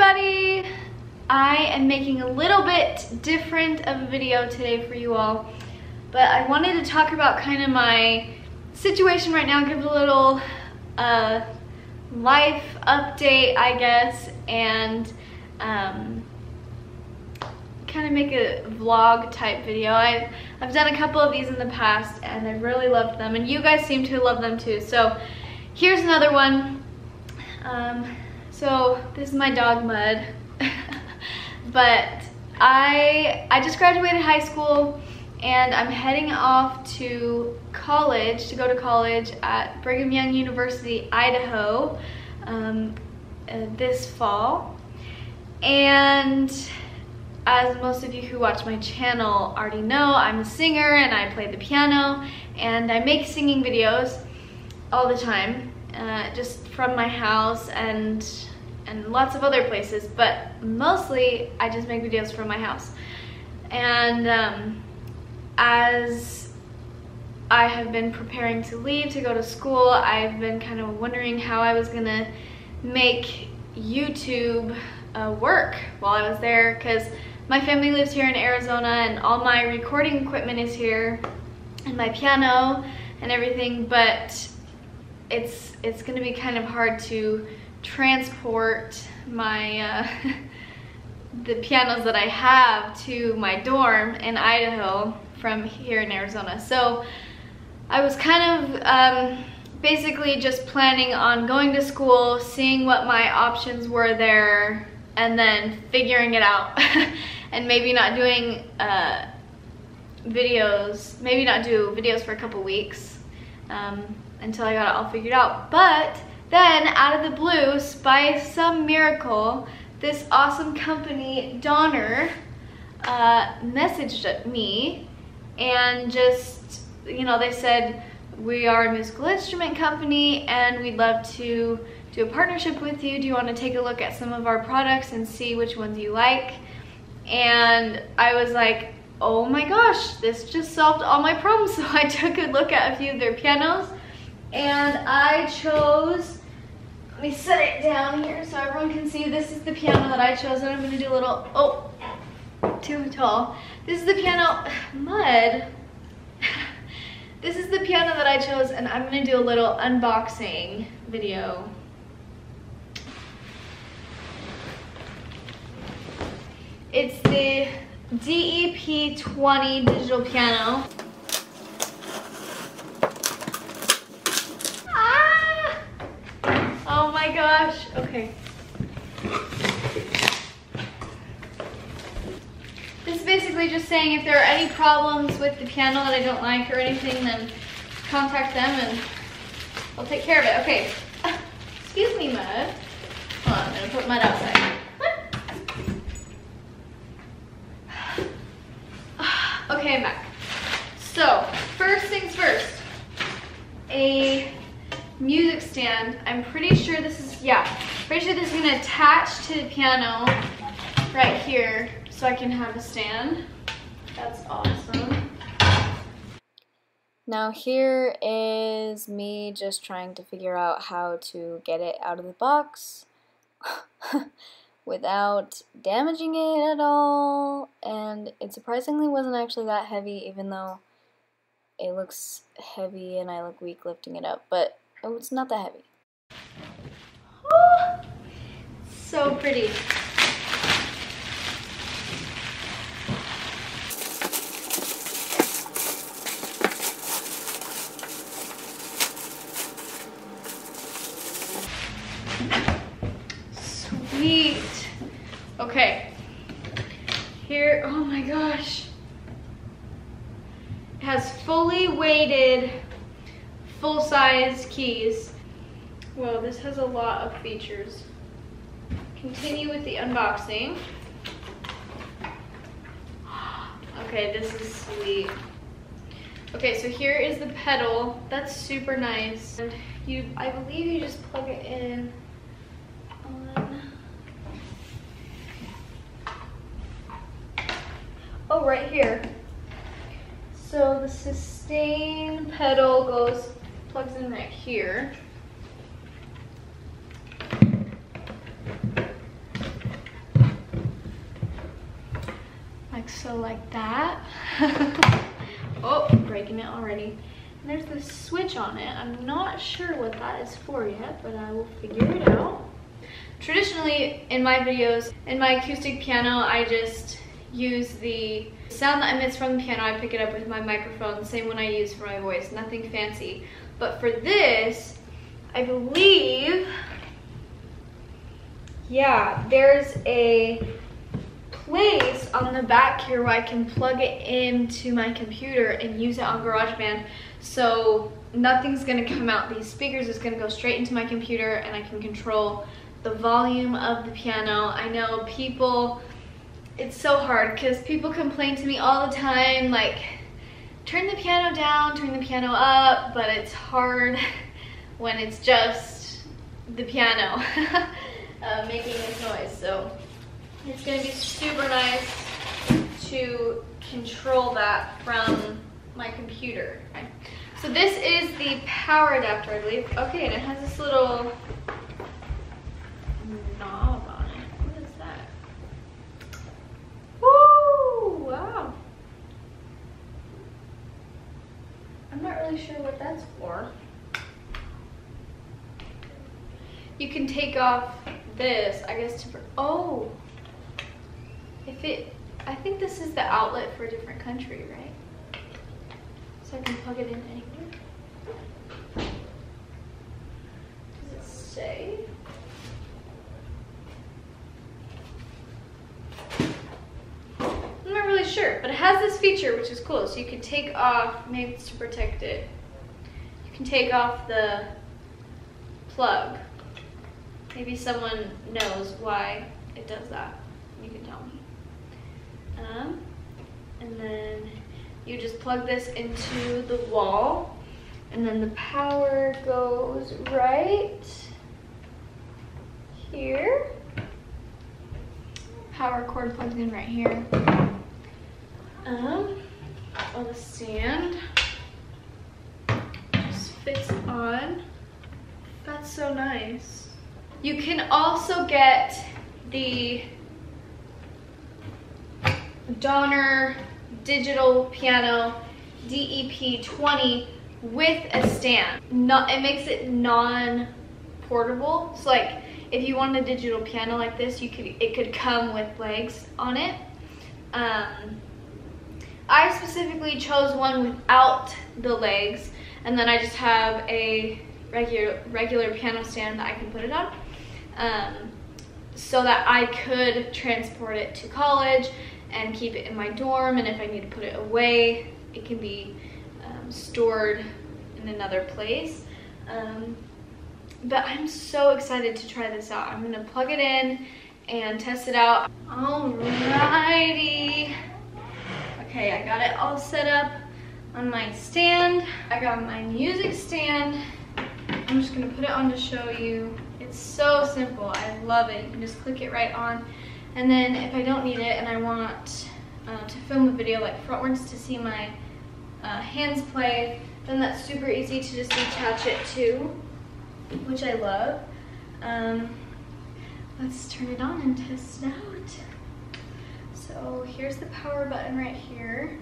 everybody! I am making a little bit different of a video today for you all, but I wanted to talk about kind of my situation right now, give a little uh, life update, I guess, and um, kind of make a vlog type video. I've, I've done a couple of these in the past and I really loved them and you guys seem to love them too. So here's another one. Um, so this is my dog Mud. but I, I just graduated high school and I'm heading off to college, to go to college at Brigham Young University, Idaho um, uh, this fall. And as most of you who watch my channel already know, I'm a singer and I play the piano and I make singing videos all the time, uh, just from my house and and lots of other places, but mostly I just make videos from my house. And um, as I have been preparing to leave to go to school, I've been kind of wondering how I was gonna make YouTube uh, work while I was there because my family lives here in Arizona and all my recording equipment is here and my piano and everything, but it's it's gonna be kind of hard to transport my uh, the pianos that I have to my dorm in Idaho from here in Arizona. So I was kind of um, basically just planning on going to school, seeing what my options were there, and then figuring it out. and maybe not doing uh, videos, maybe not do videos for a couple weeks um, until I got it all figured out. But then out of the blue, by some miracle, this awesome company, Donner, uh, messaged me and just, you know, they said, we are a musical instrument company and we'd love to do a partnership with you. Do you want to take a look at some of our products and see which ones you like? And I was like, oh my gosh, this just solved all my problems. So I took a look at a few of their pianos and I chose, let me set it down here so everyone can see. This is the piano that I chose and I'm gonna do a little, oh, too tall. This is the piano, mud. this is the piano that I chose and I'm gonna do a little unboxing video. It's the DEP20 digital piano. Ah! Oh my gosh, okay. This is basically just saying if there are any problems with the piano that I don't like or anything, then contact them and I'll take care of it. Okay, excuse me, Mud. Hold on, I'm gonna put Mud outside. Okay, I'm back. So, first things first, a music stand. I'm pretty sure this is, yeah, pretty sure this is gonna attach to the piano right here so I can have a stand. That's awesome. Now here is me just trying to figure out how to get it out of the box. without damaging it at all and it surprisingly wasn't actually that heavy even though it looks heavy and I look weak lifting it up but it's not that heavy. So pretty. Sweet. Okay. Here, oh my gosh. It has fully weighted, full-size keys. Well, this has a lot of features. Continue with the unboxing. Okay, this is sweet. Okay, so here is the pedal. That's super nice. And you, I believe you just plug it in on oh right here so the sustain pedal goes plugs in right here So like that. oh, breaking it already. And there's this switch on it. I'm not sure what that is for yet, but I will figure it out. Traditionally, in my videos, in my acoustic piano, I just use the sound that emits from the piano, I pick it up with my microphone, the same one I use for my voice, nothing fancy. But for this, I believe, yeah, there's a place on the back here where I can plug it into my computer and use it on GarageBand. So nothing's gonna come out these speakers, it's gonna go straight into my computer and I can control the volume of the piano. I know people, it's so hard because people complain to me all the time, like, turn the piano down, turn the piano up, but it's hard when it's just the piano uh, making this noise. So it's gonna be super nice to control that from my computer. So this is the power adapter, I believe. Okay, and it has this little knob on it. What is that? Woo! Wow. I'm not really sure what that's for. You can take off this, I guess, to, oh. If it, I think this is the outlet for a different country, right? So I can plug it in anywhere. Does it say? I'm not really sure, but it has this feature which is cool. So you can take off, maybe it's to protect it. You can take off the plug. Maybe someone knows why it does that. You can tell me. Um, and then you just plug this into the wall and then the power goes right here. Power cord plugs in right here. Um, all the sand just fits on. That's so nice. You can also get the Donner digital piano DEP 20 with a stand. Not, it makes it non-portable. So like if you want a digital piano like this, you could it could come with legs on it. Um, I specifically chose one without the legs and then I just have a regular regular piano stand that I can put it on um, so that I could transport it to college and keep it in my dorm and if I need to put it away it can be um, stored in another place. Um, but I'm so excited to try this out. I'm gonna plug it in and test it out. Alrighty. Okay I got it all set up on my stand. I got my music stand. I'm just gonna put it on to show you. It's so simple. I love it. You can just click it right on and then if I don't need it and I want uh, to film a video like frontwards to see my uh, hands play, then that's super easy to just attach it to, which I love. Um, let's turn it on and test it out. So here's the power button right here.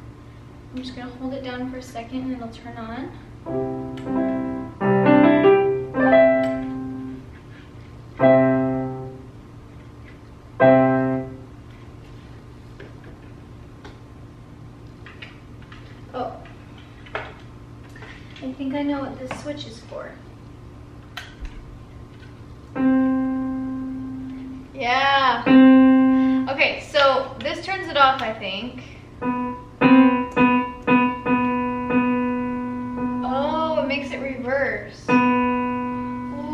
I'm just gonna hold it down for a second and it'll turn on. I know what this switch is for. Yeah. Okay, so this turns it off, I think. Oh, it makes it reverse.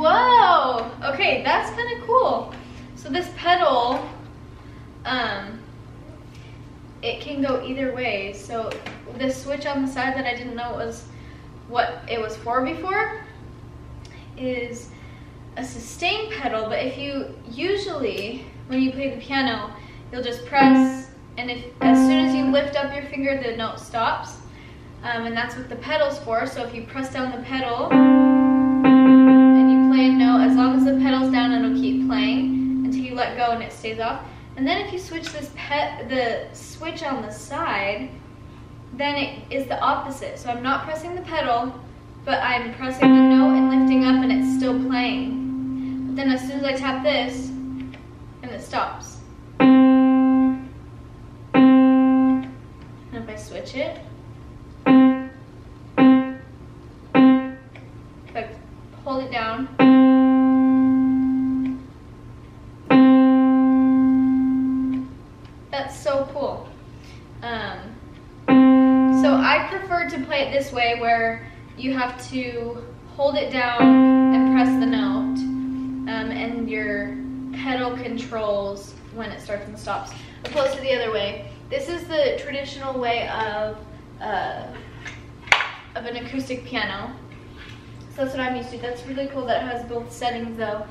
Whoa! Okay, that's kind of cool. So this pedal, um, it can go either way. So this switch on the side that I didn't know was what it was for before is a sustain pedal, but if you usually, when you play the piano, you'll just press, and if as soon as you lift up your finger, the note stops. Um, and that's what the pedal's for. So if you press down the pedal and you play a note, as long as the pedal's down, it'll keep playing until you let go and it stays off. And then if you switch this pet, the switch on the side, then it is the opposite. So I'm not pressing the pedal, but I'm pressing the note and lifting up and it's still playing. But then as soon as I tap this, and it stops. And if I switch it, if I hold it down, to play it this way where you have to hold it down and press the note um, and your pedal controls when it starts and stops opposed to the other way. This is the traditional way of, uh, of an acoustic piano. So that's what I'm used to. That's really cool that has both settings though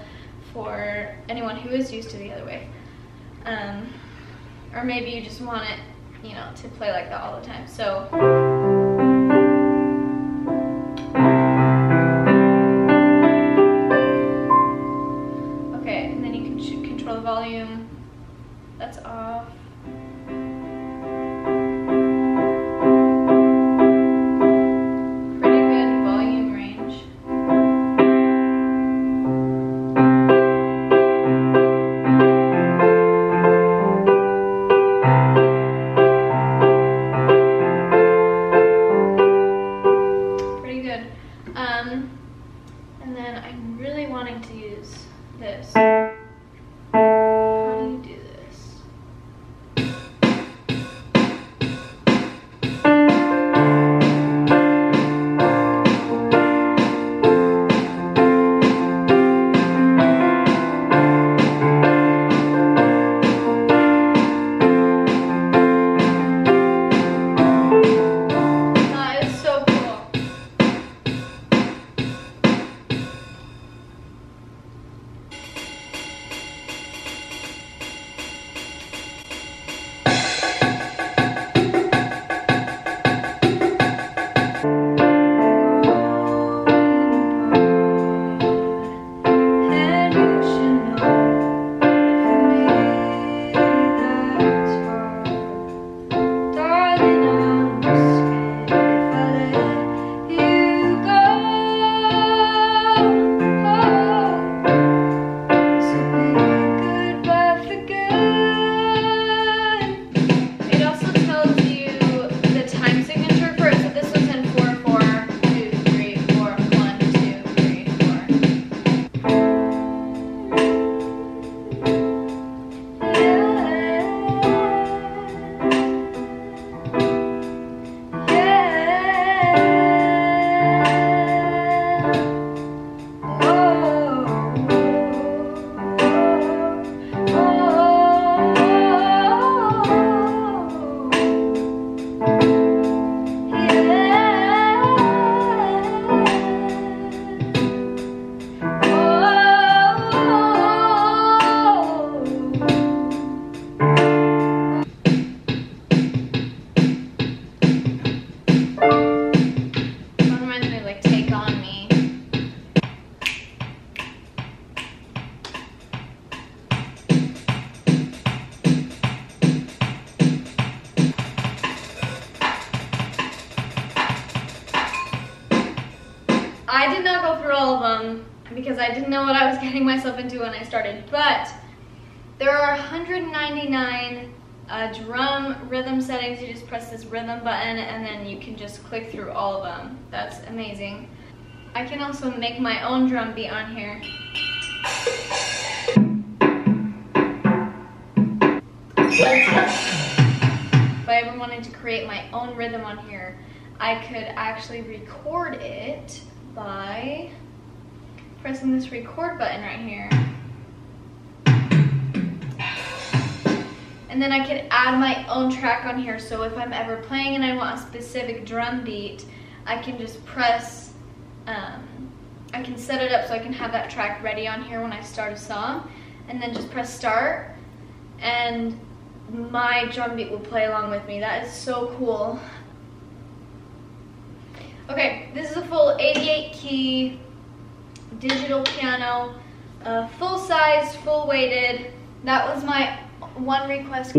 for anyone who is used to the other way. Um, or maybe you just want it, you know, to play like that all the time. So. Volume. That's off. I did not go through all of them because I didn't know what I was getting myself into when I started, but there are 199 uh, drum rhythm settings. You just press this rhythm button and then you can just click through all of them. That's amazing. I can also make my own drum beat on here. If I ever wanted to create my own rhythm on here, I could actually record it by pressing this record button right here. And then I could add my own track on here. So if I'm ever playing and I want a specific drum beat, I can just press, um, I can set it up so I can have that track ready on here when I start a song. And then just press start. And my drum beat will play along with me. That is so cool. Okay, this is a full 88 key digital piano, uh, full size, full weighted. That was my one request.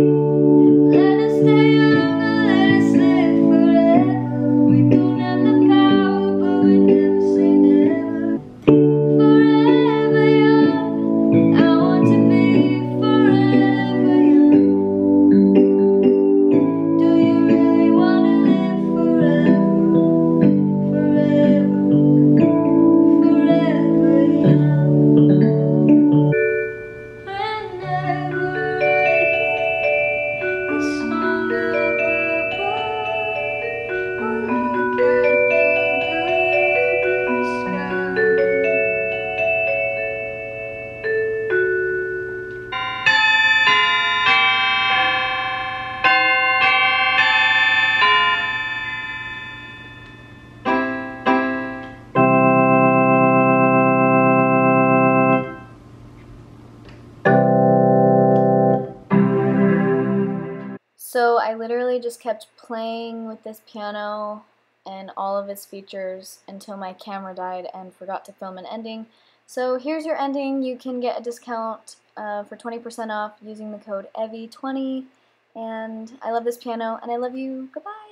I literally just kept playing with this piano and all of its features until my camera died and forgot to film an ending. So here's your ending. You can get a discount uh, for 20% off using the code EVIE20. And I love this piano and I love you. Goodbye.